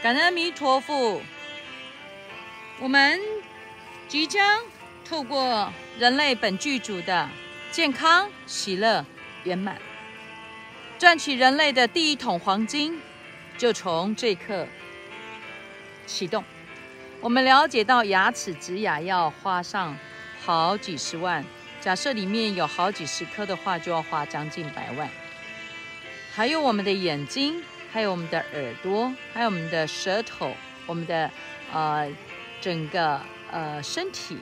感恩阿弥陀佛，我们即将透过人类本剧组的健康、喜乐、圆满，赚取人类的第一桶黄金，就从这一刻启动。我们了解到牙齿植牙要花上好几十万，假设里面有好几十颗的话，就要花将近百万。还有我们的眼睛。还有我们的耳朵，还有我们的舌头，我们的呃整个呃身体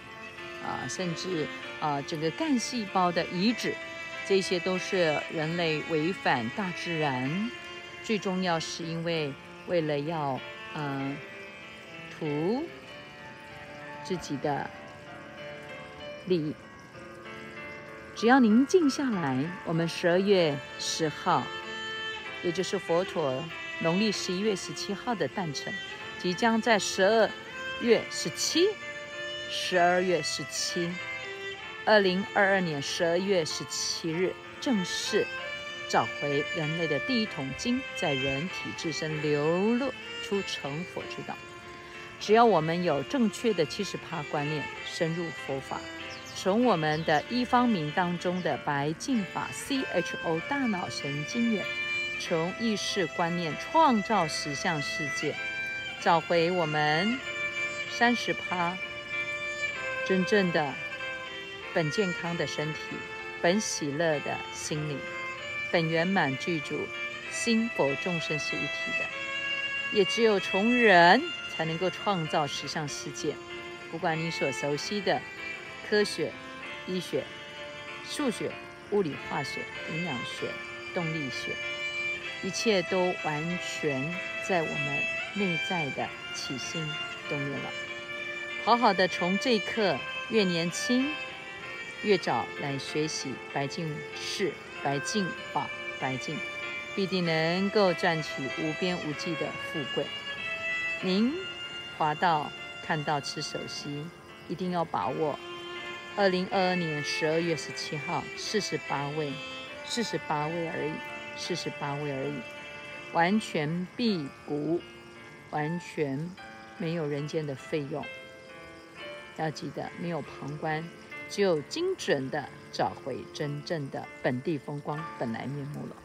啊，甚至啊整个干细胞的移植，这些都是人类违反大自然。最重要是因为为了要嗯图自己的利益。只要您静下来，我们十二月十号。也就是佛陀农历十一月十七号的诞辰，即将在十二月十七，十二月十七，二零二二年十二月十七日，正式找回人类的第一桶金，在人体自身流露出成佛之道。只要我们有正确的七十趴观念，深入佛法，从我们的一方明当中的白净法 CHO 大脑神经元。从意识观念创造实相世界，找回我们三十趴真正的本健康的身体，本喜乐的心灵，本圆满具足，心佛众生是一体的。也只有从人才能够创造实相世界。不管你所熟悉的科学、医学、数学、物理、化学、营养学、动力学。一切都完全在我们内在的起心动念了。好好的从这一刻，越年轻越早来学习白净事、白净法、白净，必定能够赚取无边无际的富贵。您滑到看到吃手息，一定要把握。二零二二年十二月十七号，四十八位，四十八位而已。四十八位而已，完全辟谷，完全没有人间的费用。要记得，没有旁观，只有精准的找回真正的本地风光本来面目了。